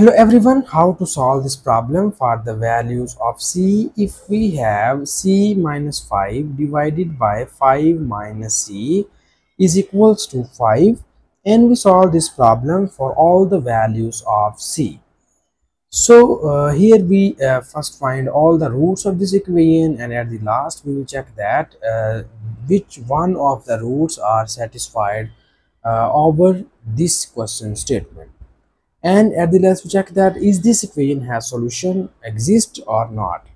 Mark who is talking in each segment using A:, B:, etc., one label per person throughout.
A: Hello everyone, how to solve this problem for the values of c? If we have c minus 5 divided by 5 minus c is equals to 5 and we solve this problem for all the values of c. So uh, here we uh, first find all the roots of this equation and at the last we will check that uh, which one of the roots are satisfied uh, over this question statement and at the last we check that is this equation has solution exist or not?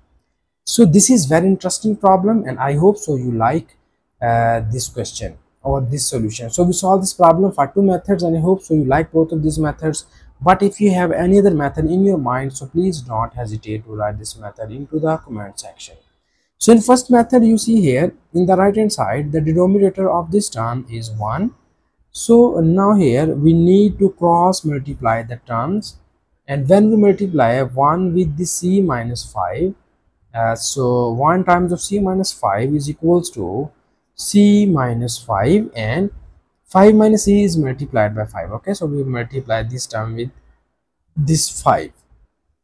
A: So this is very interesting problem and i hope so you like uh, this question or this solution. So we solve this problem for two methods and i hope so you like both of these methods. But if you have any other method in your mind so please don't hesitate to write this method into the comment section. So in first method you see here in the right hand side the denominator of this term is 1 so now here we need to cross multiply the terms. And when we multiply 1 with the c minus 5 uh, so 1 times of c minus 5 is equals to c minus 5 and 5 minus c is multiplied by 5 okay so we multiply this term with this 5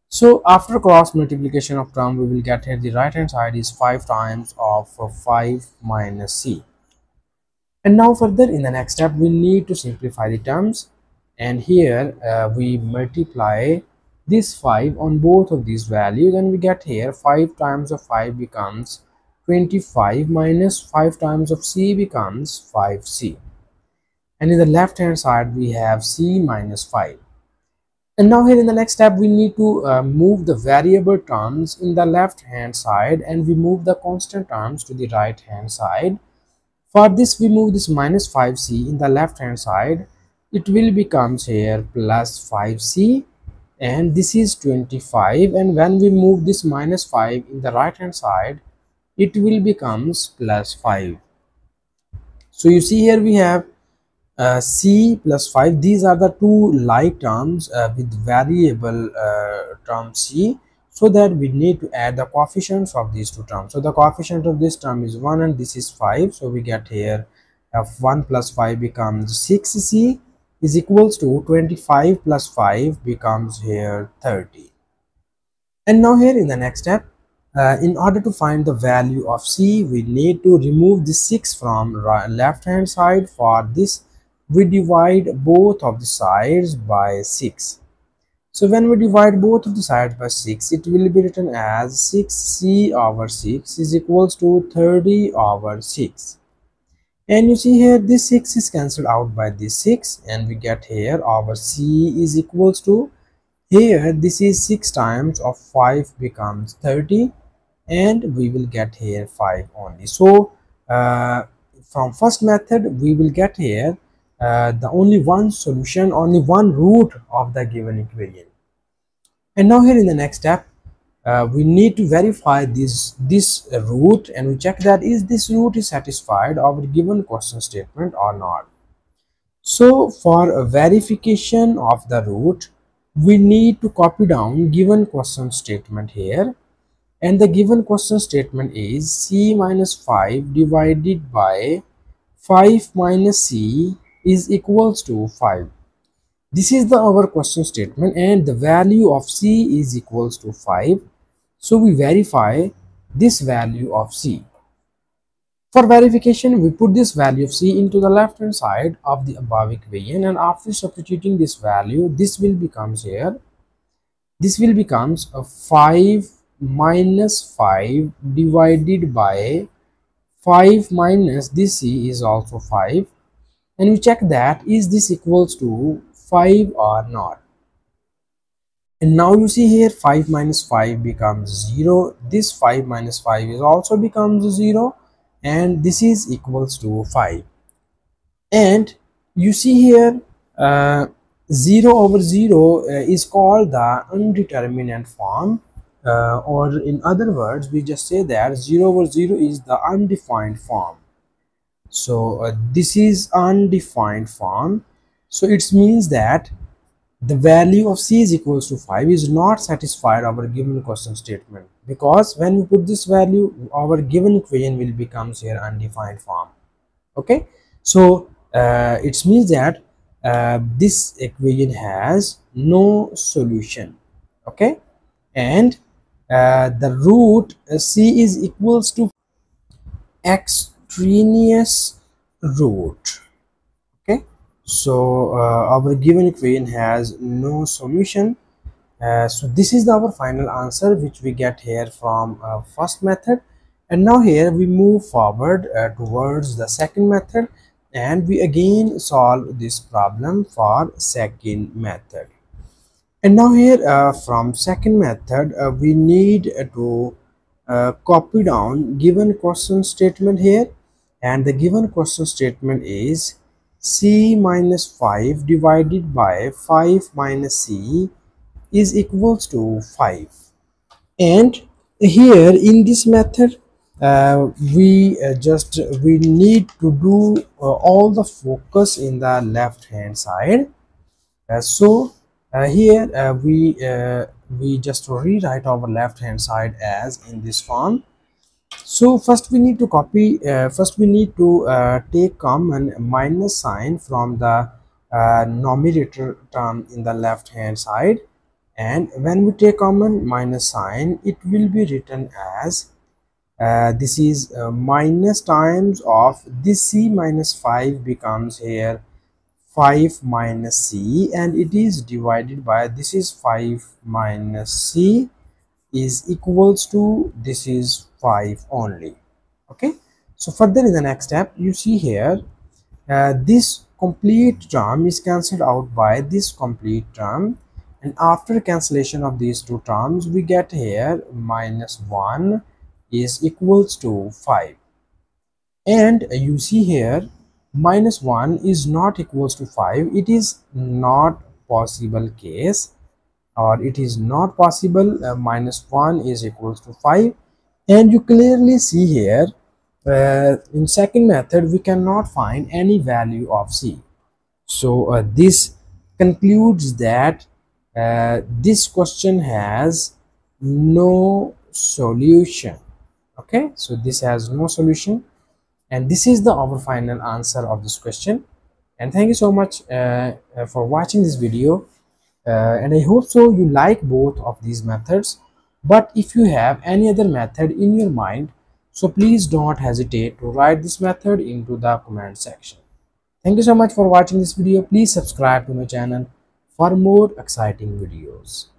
A: so after cross multiplication of term we will get here the right hand side is 5 times of 5 minus c and now further in the next step we need to simplify the terms. And here uh, we multiply this 5 on both of these values. And we get here 5 times of 5 becomes 25 minus 5 times of c becomes 5c and in the left hand side we have c minus 5 and now here in the next step we need to uh, move the variable terms in the left hand side. And we move the constant terms to the right hand side for this we move this minus 5c in the left hand side. It will becomes here plus 5c and this is 25 and when we move this minus 5 in the right hand side it will becomes plus 5 so you see here we have uh, c plus 5 these are the two like terms uh, with variable uh, term c so that we need to add the coefficients of these two terms. So the coefficient of this term is 1 and this is 5 so we get here f1 plus 5 becomes 6c is equals to 25 plus 5 becomes here 30 and now here in the next step uh, in order to find the value of c we need to remove the 6 from right, left hand side for this. We divide both of the sides by 6 so when we divide both of the sides by 6, it will be written as 6c over 6 is equals to 30 over 6. And you see here this 6 is cancelled out by this 6 and we get here our c is equals to here this is 6 times of 5 becomes 30 and we will get here 5 only. So uh, from first method we will get here uh, the only one solution only one root of the given equation. And now here in the next step uh, we need to verify this this root and we check that is this root is satisfied of the given question statement or not. So for a verification of the root we need to copy down given question statement here. And the given question statement is c minus 5 divided by 5 minus c is equals to 5 this is the our question statement and the value of c is equals to 5 so we verify this value of c. For verification we put this value of c into the left hand side of the above equation and after substituting this value this will becomes here. This will becomes a 5 minus 5 divided by 5 minus this c is also 5 and we check that is this equals to 5 or not? And now you see here 5 minus 5 becomes 0 this 5 minus 5 is also becomes 0 and this is equals to 5 and you see here uh, 0 over 0 uh, is called the undeterminate form. Uh, or in other words we just say that 0 over 0 is the undefined form so uh, this is undefined form. So it means that the value of c is equals to 5 is not satisfied our given question statement because when we put this value our given equation will becomes here undefined form. Okay? So uh, it means that uh, this equation has no solution. Okay? And uh, the root uh, c is equals to extraneous root. Okay? So uh, our given equation has no solution. Uh, so this is our final answer which we get here from uh, first method. And now here we move forward uh, towards the second method. And we again solve this problem for second method. And now here uh, from second method uh, we need to copy down given question statement here and the given question statement is c minus 5 divided by 5 minus c is equals to 5 and here in this method uh, we uh, just we need to do uh, all the focus in the left hand side. Uh, so uh, here uh, we we just rewrite our left hand side as in this form so first we need to copy first we need to take common minus sign from the numerator term in the left hand side. And when we take common minus sign it will be written as uh, this is uh, minus times of this c minus 5 becomes here 5 minus c. And it is divided by this is 5 minus c is equals to this is 5 only. Okay? So further in the next step you see here uh, this complete term is cancelled out by this complete term. And after cancellation of these two terms we get here minus 1 is equals to 5 and you see here minus 1 is not equals to 5 it is not possible case or it is not possible uh, minus 1 is equals to 5 and you clearly see here uh, in second method we cannot find any value of c. So uh, this concludes that uh, this question has no solution. Okay? So this has no solution. And this is the our final answer of this question. And thank you so much uh, uh, for watching this video uh, and i hope so you like both of these methods. But if you have any other method in your mind so please don't hesitate to write this method into the comment section. Thank you so much for watching this video. Please subscribe to my channel for more exciting videos